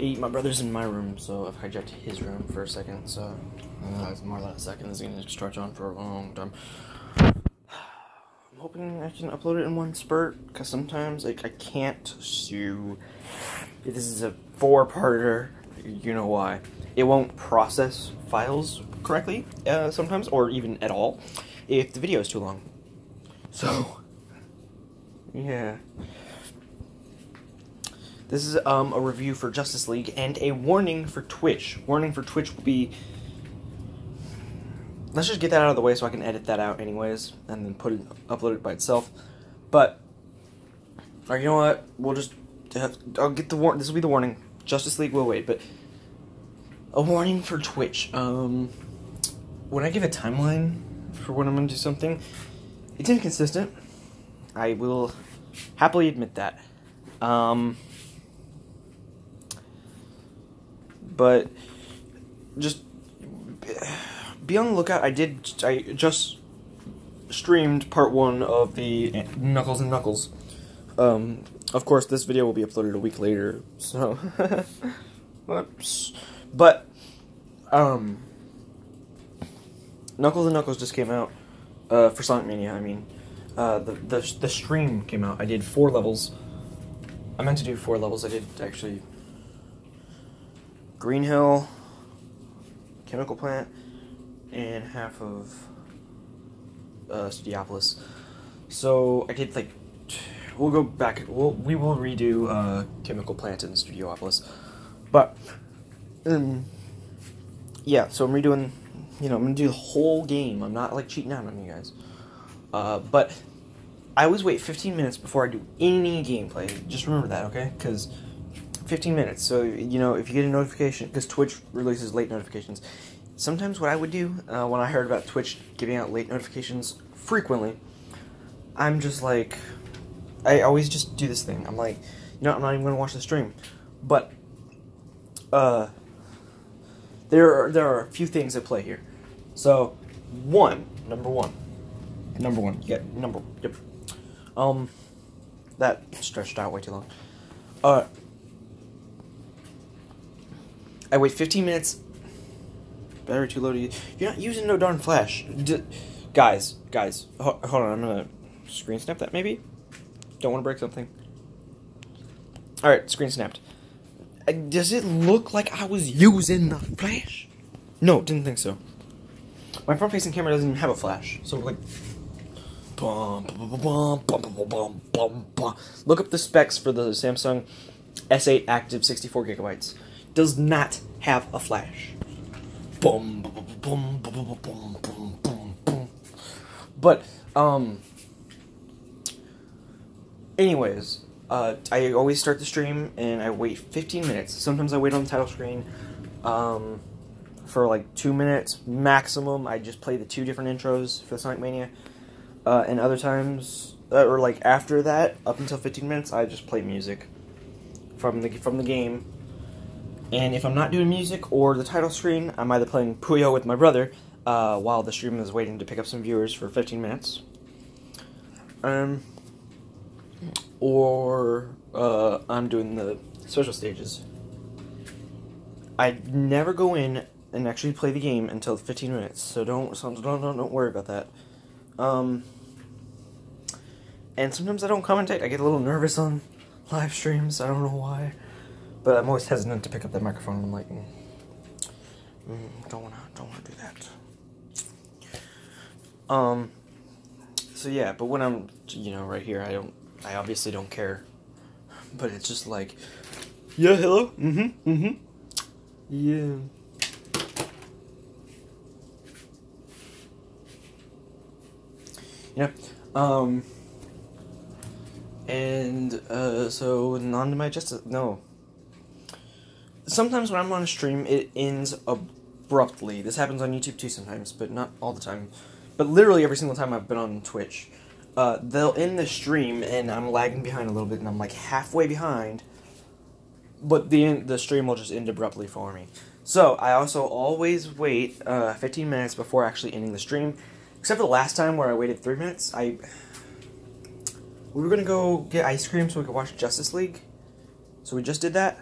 My brother's in my room, so I've hijacked his room for a second. So uh, it's more than a second. This is gonna stretch on for a long time. I'm hoping I can upload it in one spurt because sometimes like I can't sue. This is a four-parter. You know why? It won't process files correctly uh, sometimes, or even at all, if the video is too long. So, yeah. This is um, a review for Justice League and a warning for Twitch. Warning for Twitch will be. Let's just get that out of the way so I can edit that out, anyways, and then put it, upload it by itself. But, or you know what? We'll just. Have, I'll get the war. This will be the warning. Justice League will wait, but a warning for Twitch. Um, when I give a timeline for when I'm gonna do something, it's inconsistent. I will happily admit that. Um, but just be on the lookout. I did. I just streamed part one of the Knuckles and Knuckles. Um, of course, this video will be uploaded a week later. So, whoops. But, um, Knuckles and Knuckles just came out uh, for Sonic Mania. I mean, uh, the the the stream came out. I did four levels. I meant to do four levels. I did actually Green Hill, Chemical Plant, and half of uh, Studiopolis. So I did like we'll go back. We'll we will redo uh, Chemical Plant and Studiopolis, but um, yeah. So I'm redoing. You know, I'm gonna do the whole game. I'm not like cheating out on you guys. Uh, but I always wait 15 minutes before I do any gameplay. Just remember that, okay? Because 15 minutes. So, you know, if you get a notification, because Twitch releases late notifications. Sometimes what I would do uh, when I heard about Twitch giving out late notifications frequently, I'm just like, I always just do this thing. I'm like, you know, I'm not even going to watch the stream. But, uh, there are, there are a few things at play here. So, one, number one, number one, yeah, number, yep. Um, that stretched out way too long. Uh, I wait 15 minutes. Battery too low to use. You're not using no darn flash. D guys, guys, ho hold on. I'm gonna screen snap that maybe. Don't want to break something. All right, screen snapped. Uh, does it look like I was using the flash? No, didn't think so. My front-facing camera doesn't even have a flash, so like. Bum, bum, bum, Look up the specs for the Samsung S8 Active 64 gigabytes does not have a flash. Boom, boom, boom, boom, boom, boom, boom, boom. But, um, anyways, uh, I always start the stream and I wait 15 minutes. Sometimes I wait on the title screen, um, for like two minutes maximum. I just play the two different intros for Sonic Mania. Uh, and other times, uh, or like after that, up until 15 minutes, I just play music from the from the game and if I'm not doing music or the title screen, I'm either playing Puyo with my brother uh, while the stream is waiting to pick up some viewers for 15 minutes. Um, or uh, I'm doing the social stages. I never go in and actually play the game until 15 minutes, so don't so don't don't, don't worry about that. Um, and sometimes I don't commentate. I get a little nervous on live streams. I don't know why. But I'm always hesitant to pick up that microphone. I'm like, mm, mm, don't wanna, don't wanna do that. Um. So yeah, but when I'm, you know, right here, I don't, I obviously don't care. But it's just like, yeah, hello, mm-hmm, mm-hmm, yeah. Yeah. Um. And uh, so on to my justice. No, sometimes when I'm on a stream, it ends abruptly. This happens on YouTube too sometimes, but not all the time. But literally every single time I've been on Twitch, uh, they'll end the stream and I'm lagging behind a little bit, and I'm like halfway behind. But the the stream will just end abruptly for me. So I also always wait uh, 15 minutes before actually ending the stream, except for the last time where I waited three minutes. I we were gonna go get ice cream so we could watch Justice League, so we just did that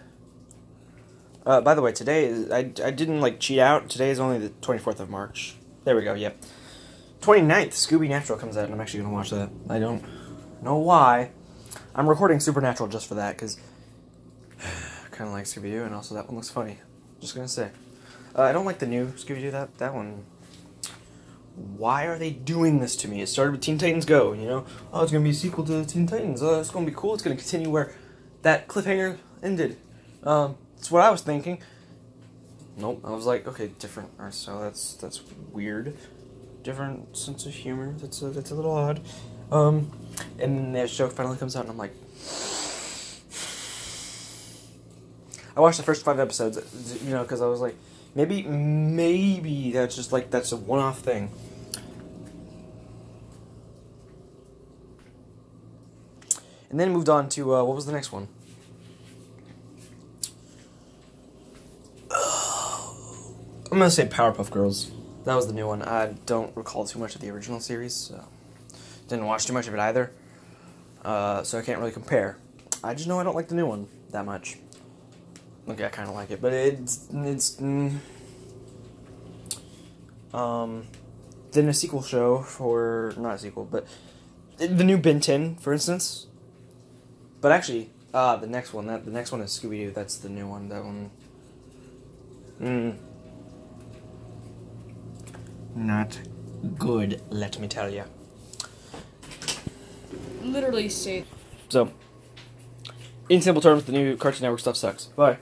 Uh, by the way, today is I, I didn't like cheat out. Today is only the 24th of March. There we go. Yep. 29th, Scooby Natural comes out, and I'm actually gonna watch that. I don't know why. I'm recording Supernatural just for that because I kind of like Scooby Doo, and also that one looks funny. Just gonna say. Uh, I don't like the new Scooby Doo. That that one. Why are they doing this to me? It started with Teen Titans Go. You know, oh, it's gonna be a sequel to Teen Titans. Oh, it's gonna be cool. It's gonna continue where that cliffhanger ended. Um, that's what I was thinking. Nope. I was like, okay, different art style. That's that's weird. Different sense of humor. That's a, that's a little odd. Um, and then the show finally comes out, and I'm like, I watched the first five episodes, you know, because I was like, maybe maybe that's just like that's a one-off thing. And then moved on to uh, what was the next one? I'm gonna say Powerpuff Girls. That was the new one. I don't recall too much of the original series, so didn't watch too much of it either. Uh, so I can't really compare. I just know I don't like the new one that much. Okay, I kind of like it, but it's it's mm, um then a sequel show for not a sequel, but the new Ben 10, for instance. But actually, uh the next one that the next one is Scooby Doo. That's the new one. That one. Mm. Not good, let me tell you. Literally say So, in simple terms, the new Cartoon Network stuff sucks. Bye.